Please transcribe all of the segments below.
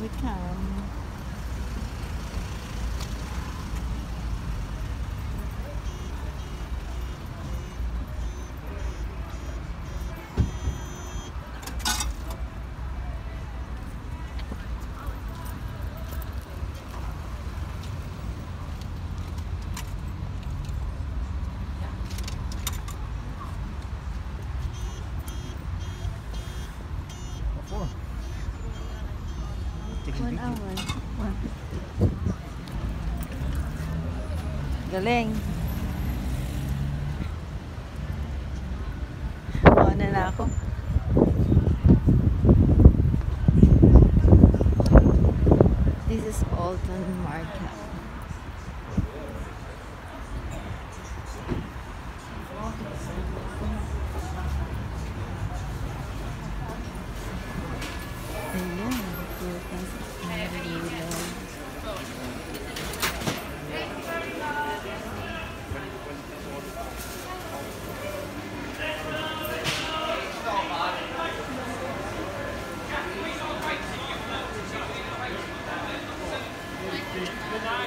we come. One hour. One. Galing. Mauna na ako.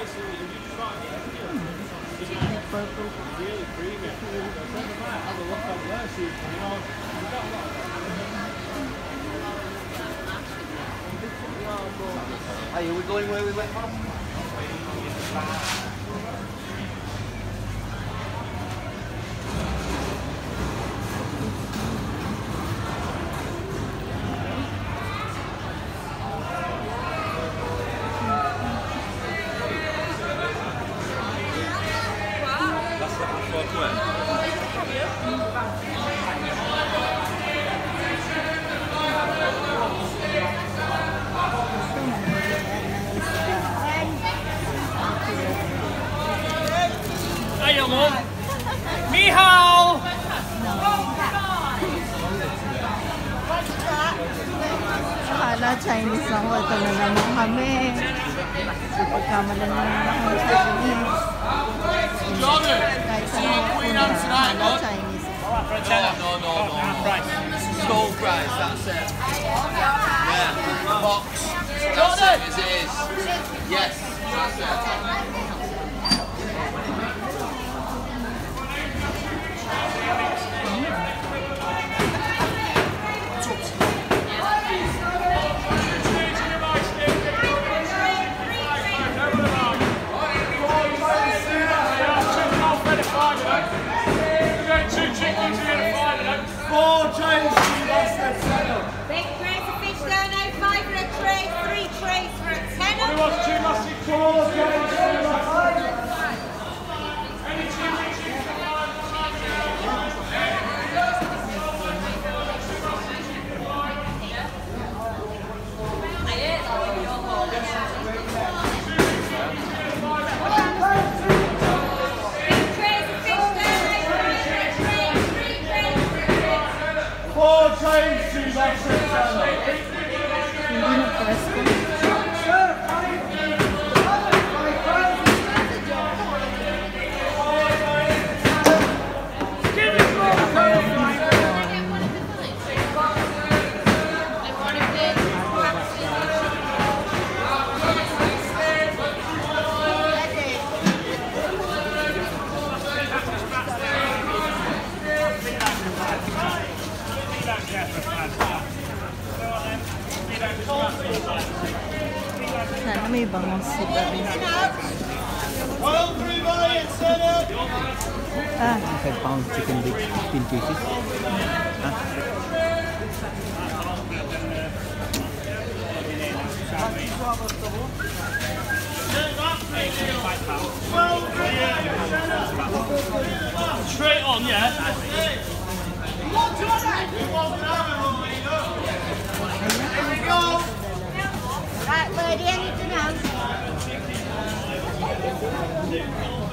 Hey, are we going where we went last? 说对。哎呀，我你好。Hala Chinese ang wala talaga Mohamed. Pagkamala na ako Chinese. Kahit punta, akala Chinese. No, no, no. Stone price, that's it. Yeah, box. That's it. Yes. Four trains to Divina fresca. May bangus pa rin. Well, three Valiant, Senna. Ah, 5 pound chicken big 15 pieces. Straight on, yeah. Anything else?